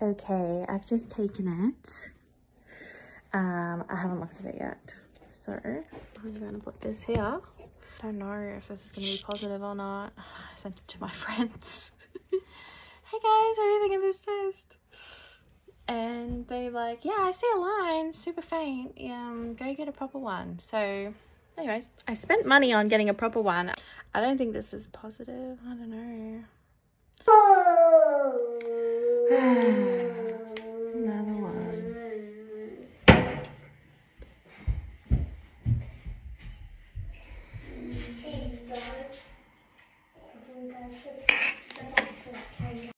Okay, I've just taken it. Um, I haven't looked at it yet. So I'm gonna put this here. I don't know if this is gonna be positive or not. I sent it to my friends. hey guys, what do you think of this test? And they like, yeah, I see a line, super faint. Um, go get a proper one. So anyways, I spent money on getting a proper one. I don't think this is positive. I don't know. Oh.